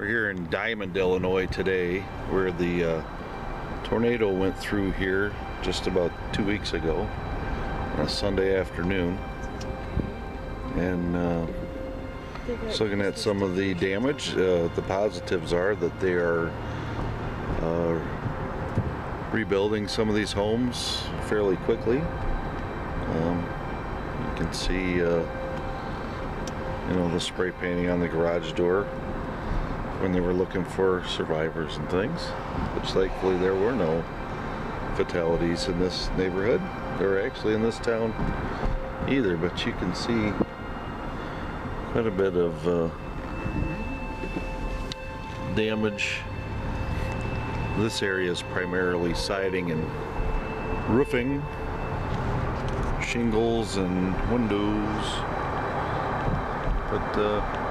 We're here in Diamond, Illinois today, where the uh, tornado went through here just about two weeks ago on a Sunday afternoon. And uh, just looking at some of the damage, uh, the positives are that they are uh, rebuilding some of these homes fairly quickly. Um, you can see, uh, you know, the spray painting on the garage door when they were looking for survivors and things. Which thankfully there were no fatalities in this neighborhood, or actually in this town either. But you can see quite a bit of uh, damage. This area is primarily siding and roofing, shingles and windows. But uh,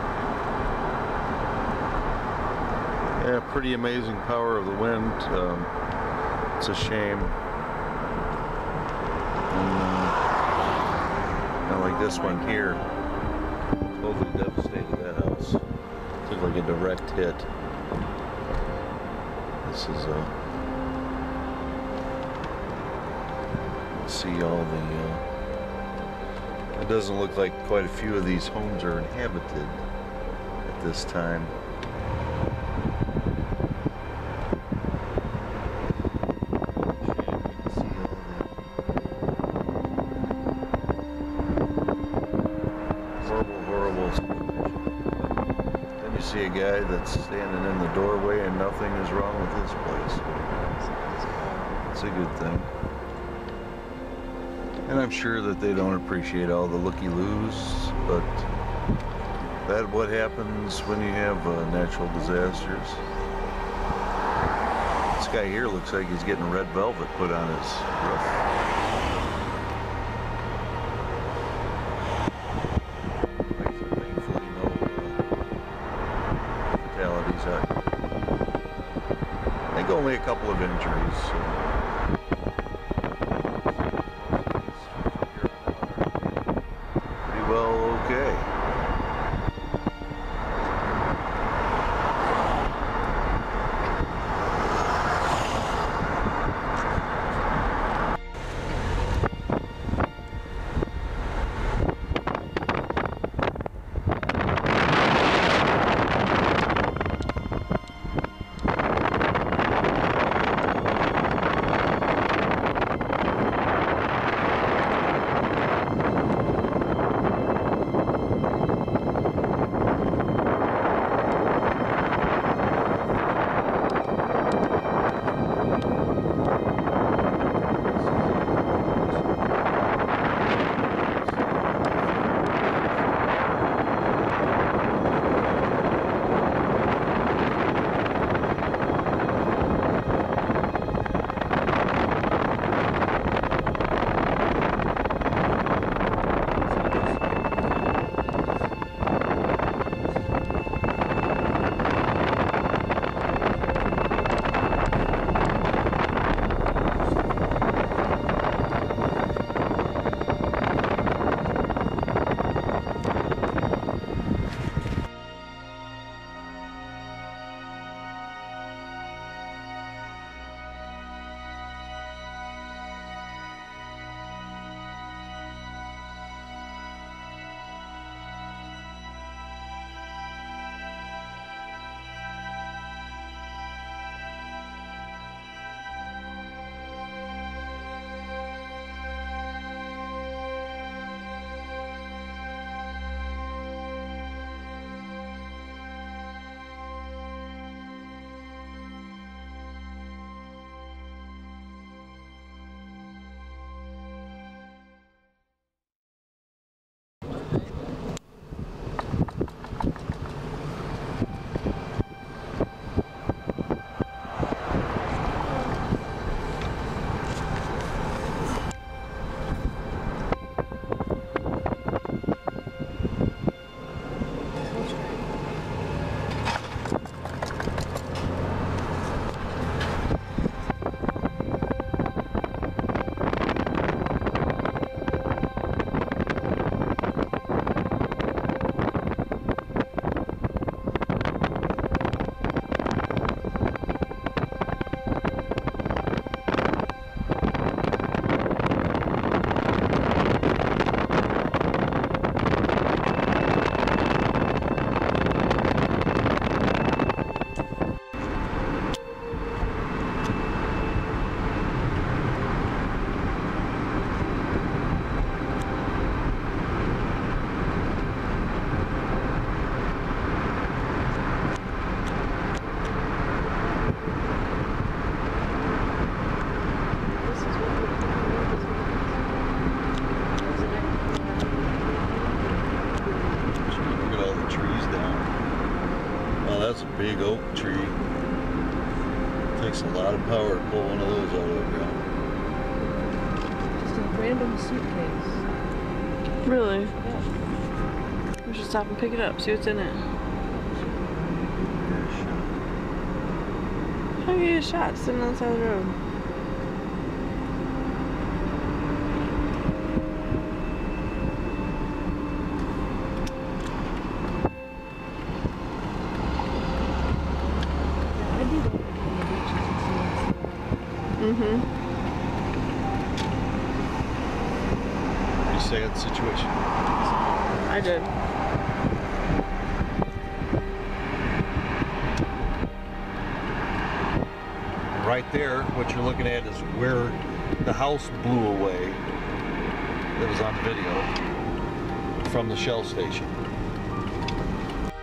yeah, pretty amazing power of the wind. Um, it's a shame. And, uh, like this one here totally devastated that house. Took like a direct hit. This is a. See all the. Uh, it doesn't look like quite a few of these homes are inhabited at this time. See a guy that's standing in the doorway and nothing is wrong with his place. It's a good thing. And I'm sure that they don't appreciate all the looky-loos, but that what happens when you have uh, natural disasters. This guy here looks like he's getting red velvet put on his roof. Think only a couple of injuries. That's a big oak tree. Takes a lot of power to pull one of those out of the ground. Just a random suitcase. Really? Yeah. We should stop and pick it up, see what's in it. How do you get a shot sitting on the side of the road? Yeah, I'd be willing to go to the beaches and see what's Mm-hmm. Pretty sad situation. I did. Right there, what you're looking at is where the house blew away that was on the video from the shell station.